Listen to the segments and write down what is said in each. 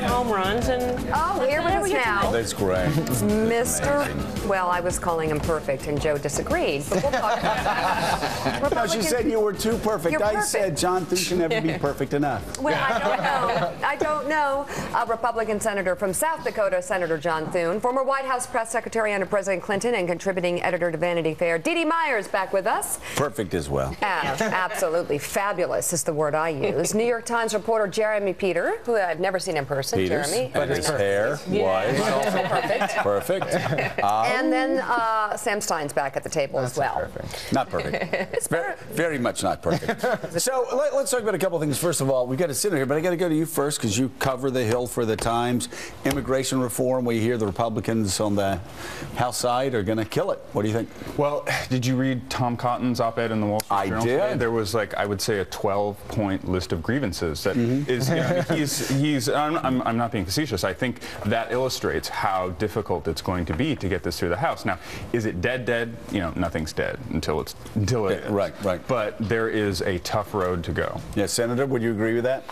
got home runs and. Oh, here with us we go. now, That's great. Mr. Well, I was calling him perfect, and Joe disagreed. But we'll talk about that. No, she said you were too perfect. You're I perfect. said John Thune can never be perfect enough. Well, I don't know. I don't know. A Republican senator from South Dakota, Senator John Thune, former White House press secretary under President Clinton, and contributing editor to Vanity Fair. Dee Dee Myers back with us. Perfect as well. Absolutely fabulous is the word I use. New York Times reporter Jeremy Peter, who I've never seen in person. Peters. Jeremy, And his hair Yeah. was also perfect. perfect. Um, And then uh, Sam Stein's back at the table as well. Not perfect. it's very, very much not perfect. so let, us talk about a couple of things. First of all, we've got a senator here, but I got to go to you first because you cover the Hill for the Times. Immigration reform, we hear the Republicans on the House side are going to kill it. What do you think? Well, did you read Tom Cotton's op-ed in the Wall Street I Journal did. today? There was like I would say a 12-point list of grievances that Mm-hmm. is. You know, he's he's. I'm, I'm, I'm not being facetious. I think that illustrates how difficult it's going to be to get this through the House. Now, is it dead? Dead? You know, nothing's dead until it's until it Yeah, right, right. But there is a tough road to go. Yes, Senator, would you agree with that?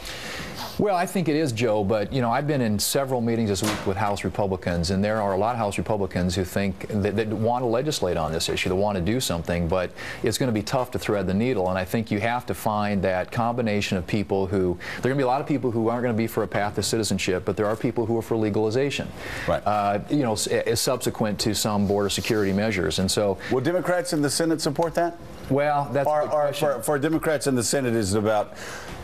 Well, I think it is, Joe, but you know, I've been in several meetings this week with House Republicans, and there are a lot of House Republicans who think that, that want to legislate on this issue, that want to do something, but it's going to be tough to thread the needle, and I think you have to find that combination of people who, there are going to be a lot of people who aren't going to be for a path to citizenship, but there are people who are for legalization, Right. uh, you know, subsequent to some border security measures, and so, Will Democrats in the Senate support that? well, that's Or, or for, for Democrats in the Senate, is it about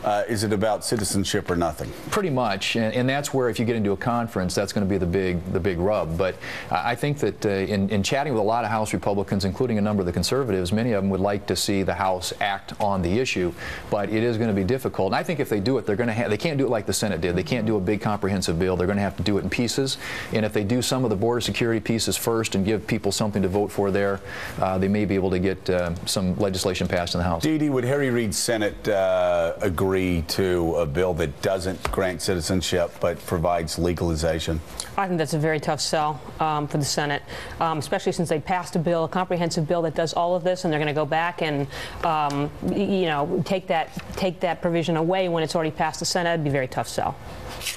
uh, is it about citizenship or nothing? Pretty much, and, and that's where if you get into a conference, that's going to be the big the big rub. But I I think that uh, in, in chatting with a lot of House Republicans, including a number of the conservatives, many of them would like to see the House act on the issue, but it is going to be difficult. And I think if they do it, they're going to have they can't do it like the Senate did. They can't do a big comprehensive bill. They're going to have to do it in pieces. And if they do some of the border security pieces first and give people something to vote for there, uh, they may be able to get uh, some legislation passed in the House. Dee Dee, would Harry Reid's Senate uh, agree to a bill that doesn't grant citizenship but provides legalization? I think that's a very tough sell um, for the Senate, um, especially since they passed a bill, a comprehensive bill that does all of this, and they're going to go back and, um, you know, take that take that provision away when it's already passed the Senate. It'd be a very tough sell.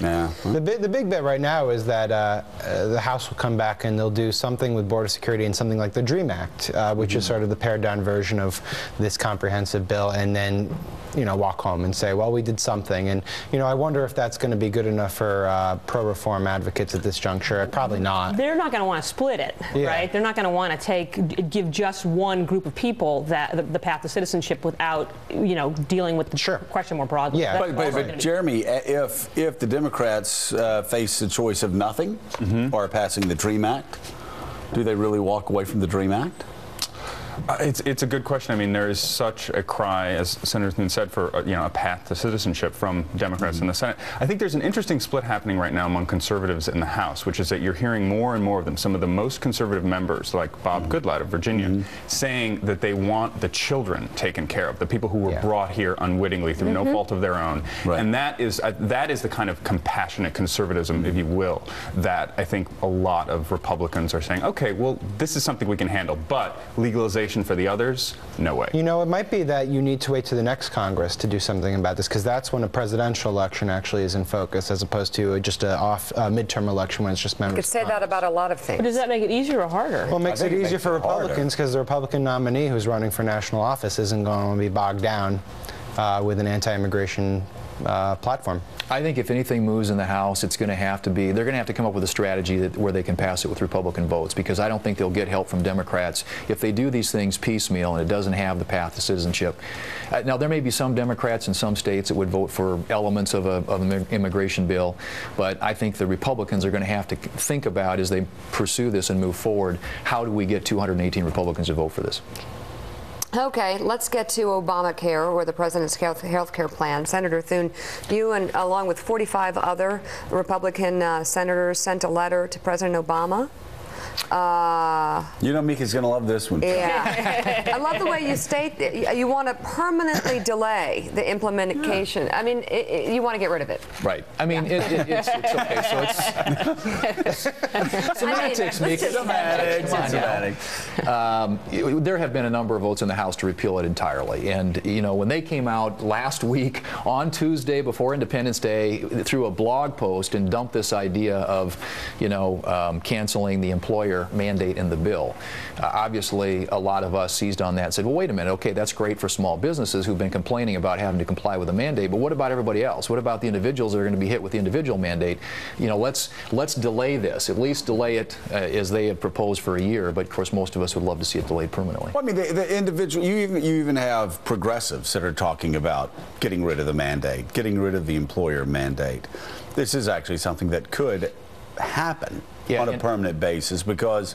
Yeah. The big, the big bet right now is that uh, uh, the House will come back and they'll do something with border security and something like the DREAM Act, uh, which is sort of the pared down version of this comprehensive bill, and then you know walk home and say, well, we did something. And you know, I wonder if that's going to be good enough for uh, pro-reform advocates at this juncture. Probably not. They're not going to want to split it, Yeah. right? They're not going to want to take give just one group of people that the, the path to citizenship without, you know, dealing with the Sure. question more broadly. Yeah. That's But, but, but Jeremy, if if the Democrats uh, face the choice of nothing or passing the Dream Act, do they really walk away from the Dream Act? Uh, It's, it's a good question. I mean, there is such a cry, as Senator Thune said, for uh, you know a path to citizenship from Democrats in the Senate. I think there's an interesting split happening right now among conservatives in the House, which is that you're hearing more and more of them, some of the most conservative members, like Bob Goodlatte of Virginia, saying that they want the children taken care of, the people who were Yeah. brought here unwittingly through no fault of their own. Right. And that is uh, that is the kind of compassionate conservatism, if you will, that I think a lot of Republicans are saying. Okay, well, this is something we can handle, but legalization for the others, no way. You know, it might be that you need to wait to the next Congress to do something about this, because that's when a presidential election actually is in focus, as opposed to just a off uh, midterm election when it's just members. You could say of that about a lot of things. But does that make it easier or harder? Well, it makes it it easier makes for it. Republicans because the Republican nominee who's running for national office isn't going to be bogged down uh, with an anti-immigration uh, platform. I think if anything moves in the House, it's going to have to be, they're going to have to come up with a strategy that, where they can pass it with Republican votes because I don't think they'll get help from Democrats if they do these things piecemeal and it doesn't have the path to citizenship. Uh, now, there may be some Democrats in some states that would vote for elements of, a, of an immigration bill, but I think the Republicans are going to have to think about as they pursue this and move forward, how do we get 218 Republicans to vote for this? Okay, let's get to Obamacare or the president's health care plan. Senator Thune, you and along with 45 other Republican uh, senators sent a letter to President Obama Uh, You know Mika's going to love this one. yeah. I love the way you state that you want to permanently delay the implementation. I mean, i i you want to get rid of it. Right. I mean, it, it, it's, it's okay. So it's semantics, I mean, Mika. Semantics, Come on it's now. semantics. Um, there have been a number of votes in the House to repeal it entirely. And, you know, when they came out last week on Tuesday before Independence Day through a blog post and dumped this idea of, you know, um, canceling the employer mandate in the bill, uh, obviously a lot of us seized on that and said, well, wait a minute, okay, that's great for small businesses who've been complaining about having to comply with the mandate, but what about everybody else? What about the individuals that are going to be hit with the individual mandate? You know, let's, let's delay this, at least delay it uh, as they have proposed for a year, but of course most of us would love to see it delayed permanently. Well, I mean, the, the individual, you even, you even have progressives that are talking about getting rid of the mandate, getting rid of the employer mandate. This is actually something that could happen Yeah, on a permanent basis because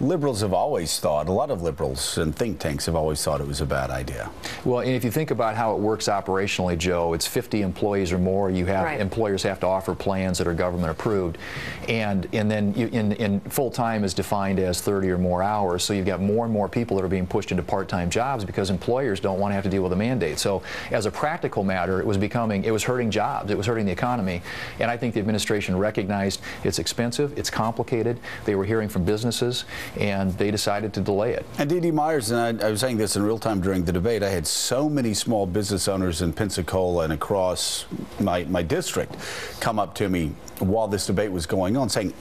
liberals have always thought, a lot of liberals and think tanks have always thought it was a bad idea. Well, and if you think about how it works operationally, Joe, it's 50 employees or more. You have Right. employers have to offer plans that are government approved, and and then you, in, in full time is defined as 30 or more hours. So you've got more and more people that are being pushed into part-time jobs because employers don't want to have to deal with a mandate. So as a practical matter, it was becoming it was hurting jobs, it was hurting the economy, and I think the administration recognized it's expensive, it's complicated. They were hearing from businesses, and they decided to delay it. And Dee Myers, and I, I was saying this in real time during the debate, I had so many small business owners in Pensacola and across my, my district come up to me while this debate was going on saying,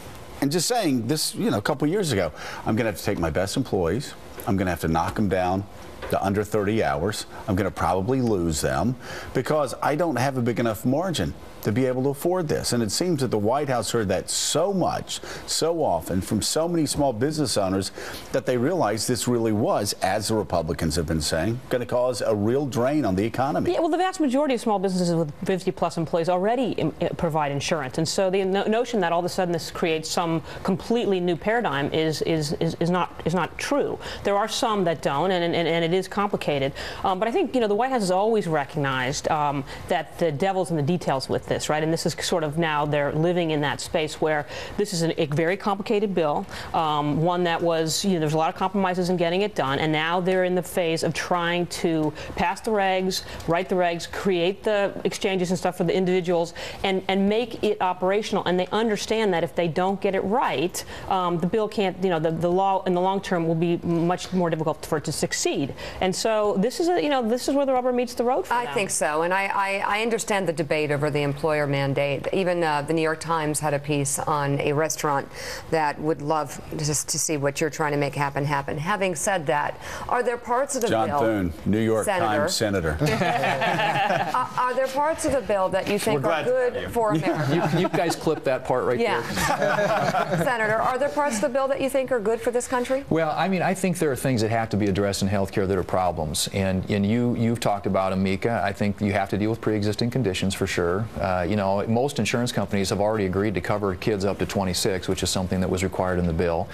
and just saying this, you know, a couple years ago, I'm going to have to take my best employees, I'm going to have to knock them down to under 30 hours. I'm going to probably lose them because I don't have a big enough margin to be able to afford this. And it seems that the White House heard that so much, so often from so many small business owners that they realized this really was, as the Republicans have been saying, going to cause a real drain on the economy. Yeah, well, the vast majority of small businesses with 50 plus employees already uh, provide insurance, and so the no- notion that all of a sudden this creates some completely new paradigm is is, is, is not is not true. There are some that don't, and, and, and it is complicated. Um, but I think you know the White House has always recognized um, that the devil's in the details with this, right? And this is sort of now they're living in that space where this is an, a very complicated bill, um, one that was you know there's a lot of compromises in getting it done, and now they're in the phase of trying to pass the regs, write the regs, create the exchanges and stuff for the individuals, and, and make it operational. And they understand that if they don't get it right, um, the bill can't, you know, the, the law in the long term will be much more difficult for it to succeed. And so this is a, you know, this is where the rubber meets the road for I them. think so, and I, I, I understand the debate over the employer mandate. Even uh, the New York Times had a piece on a restaurant that would love just to see what you're trying to make happen happen. Having said that, are there parts of the John bill, Thune, New York Senator, Times senator. uh, are there parts of the bill that you think We're are glad to have good for America? You, you guys clip that part right there. Yeah, Senator, are there parts of the bill that you think are good for this country? Well, I mean, I think there are things that have to be addressed in healthcare that are problems, and and you you've talked about them, Mika. I think you have to deal with pre-existing conditions for sure. Uh, you know, most insurance companies have already agreed to cover kids up to 26, which is something that was required in the bill.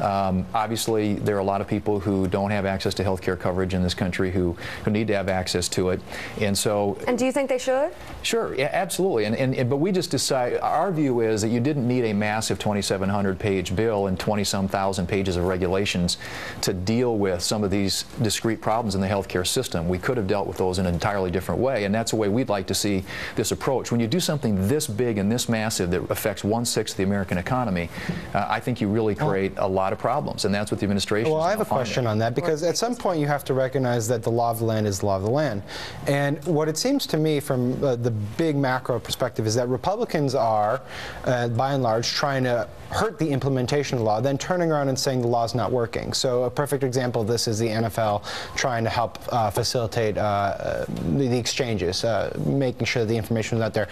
Um, obviously, there are a lot of people who don't have access to healthcare coverage in this country who who need to have access to it, and so And do you think they should? Sure, yeah, absolutely. And, and, and- but we just decide, our view is that you didn't need a massive 2,700 page bill and 20 some thousand pages of regulations to deal with some of these discrete problems in the healthcare system. We could have dealt with those in an entirely different way, and that's the way we'd like to see this approach. When you do something this big and this massive that affects one sixth of the American economy, uh, I think you really create a lot of problems, and that's what the administration Well, I have a question finding. on that because at some point you have to recognize that the law of the land is the law of the land. And what it seems to me from uh, the big macro perspective is that Republicans are, uh, by and large, trying to hurt the implementation of the law, then turning around and saying the law's not working. So a perfect example of this is the NFL trying to help uh, facilitate uh, uh, the, the exchanges, making sure the information was out there.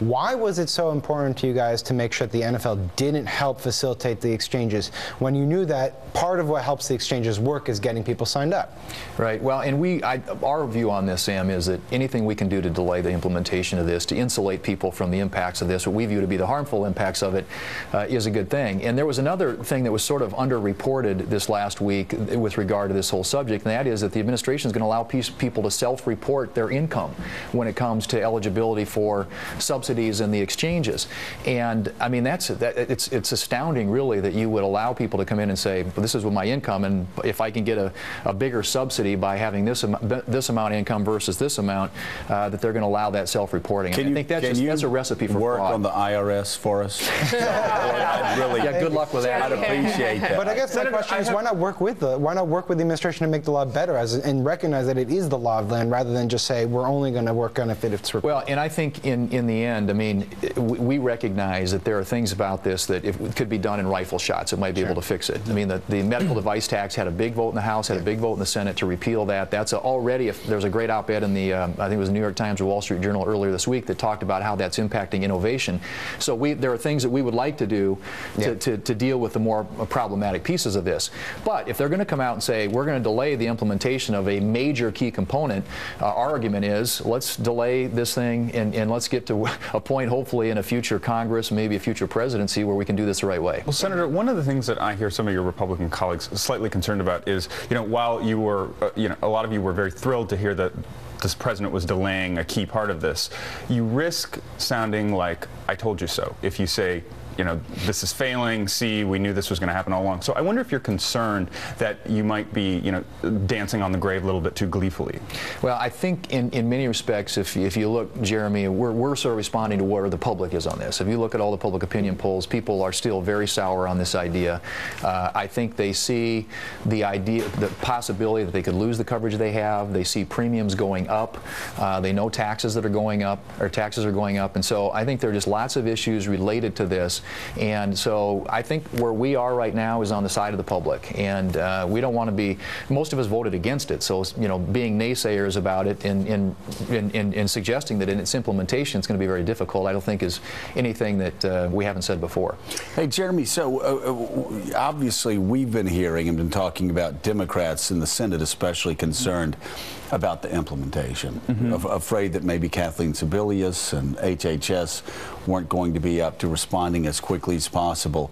Why was it so important to you guys to make sure that the NFL didn't help facilitate the exchanges when you knew that part of what helps the exchanges work is getting people signed up? Right. Well, and we, I, our view on this, Sam, is that anything we can do to delay the implementation of this, to insulate people from the impacts of this, what we view to be the harmful impacts of it, uh, is a good thing. And there was another thing that was sort of underreported this last week with regard to this whole subject, and that is that the administration is going to allow piece- people to self-report their income when it comes to eligibility for subsidies and the exchanges. And I mean, that's that, it's it's astounding, really, that you would allow people to come in and say, well, "This is what my income, and if I can get a, a bigger subsidy by having this am- this amount of income versus this amount, uh, that they're going to allow that self-reporting." And I think that's can just you that's a recipe for work fraud. on the IRS for us? Really yeah, good luck with that. I'd appreciate that. But I guess my Senator, question I is, have- why not work with the why not work with the administration to make the law better, as and recognize that it is the law of the land, rather than just say we're only going to work on it if it's required. Well, and I think in, in the end, I mean, we recognize that there are things about this that if it could be done in rifle shots, it might be able to fix it. I mean, the, the medical device tax had a big vote in the House, had a big vote in the Senate to repeal that. That's already, if there's a great op-ed in the, um, I think it was the New York Times or Wall Street Journal earlier this week that talked about how that's impacting innovation. So we, there are things that we would like to do to, Yeah. to, to deal with the more problematic pieces of this. But if they're going to come out and say, we're going to delay the implementation of a major key component, uh, our argument is let's delay this thing and, and let's get to a point, hopefully, in a future Congress, maybe a future presidency, where we can do this the right way. Well, Senator, one of the things that I hear some of your Republican colleagues slightly concerned about is, you know, while you were, uh, you know, a lot of you were very thrilled to hear that this president was delaying a key part of this, you risk sounding like I told you so if you say, you know, this is failing. See, we knew this was going to happen all along. So I wonder if you're concerned that you might be, you know, dancing on the grave a little bit too gleefully. Well, I think in, in many respects, if, if you look, Jeremy, we're, we're sort of responding to where the public is on this. If you look at all the public opinion polls, people are still very sour on this idea. Uh, I think they see the idea, the possibility that they could lose the coverage they have. They see premiums going up. Uh, they know taxes that are going up, or taxes are going up. And so I think there are just lots of issues related to this. And so I think where we are right now is on the side of the public. And uh, we don't want to be, most of us voted against it. So, you know, being naysayers about it and, and, and, and, and suggesting that in its implementation it's going to be very difficult, I don't think is anything that uh, we haven't said before. Hey, Jeremy, so uh, uh, obviously we've been hearing and been talking about Democrats in the Senate, especially concerned about the implementation, of, afraid that maybe Kathleen Sebelius and HHS weren't going to be up to responding as quickly as possible.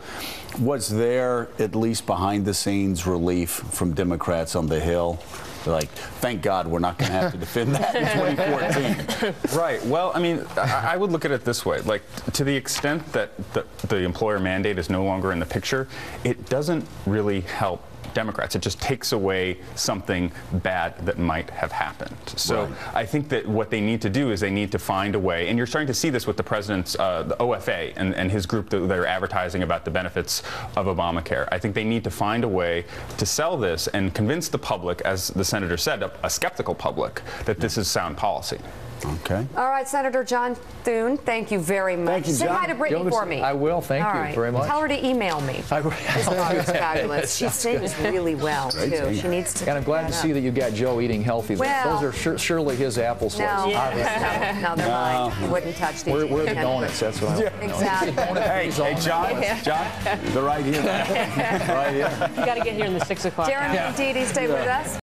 Was there, at least behind the scenes, relief from Democrats on the Hill? Like, thank God we're not going to have to defend that in 2014. Right. Well, I mean, I, I would look at it this way: like, to the extent that the, the employer mandate is no longer in the picture, it doesn't really help. Democrats. It just takes away something bad that might have happened. So Right. I think that what they need to do is they need to find a way, and you're starting to see this with the president's uh, the OFA and, and his group that they're advertising about the benefits of Obamacare. I think they need to find a way to sell this and convince the public, as the senator said, a, a skeptical public, that this is sound policy. Okay. All right, Senator John Thune, thank you very much. Thank you, Say hi to Brittany for me. I will. Thank All you right. very much. Tell her to email me. I, This dog is fabulous. She sings really well, too. singer. She needs to and I'm glad to that see that you got Joe eating healthy. Well- Those are sure, surely his apple slices. No, no, no, they're mine. He wouldn't touch these. Where, where are the donuts? That's what I want. to. Exactly. Hey, hey, John, John, they're right here. right here. You got to get here in the 6 o'clock hour. Jeremy and Dee Dee, stay with us.